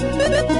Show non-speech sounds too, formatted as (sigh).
Bye-bye. (laughs)